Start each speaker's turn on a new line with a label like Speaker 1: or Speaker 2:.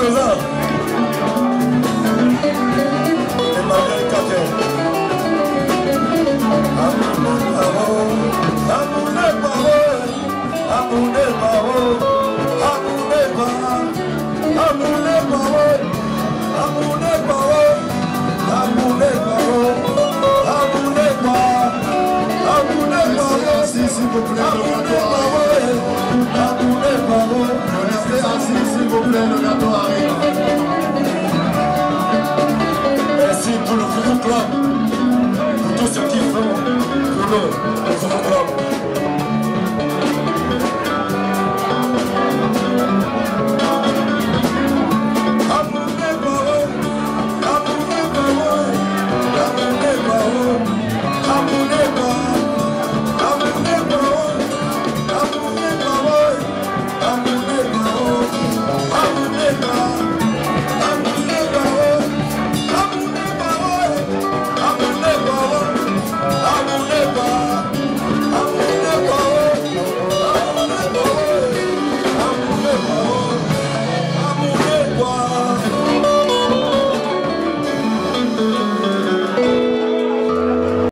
Speaker 1: Présent. Emmanuel Kaké. Amoune paro, amoune paro, amoune paro, amoune paro, amoune paro, amoune paro, amoune paro, amoune paro, amoune paro.
Speaker 2: Assis, s'il vous plaît,
Speaker 1: Merci pour le
Speaker 2: Club, pour tout ce qu'ils font pour nous.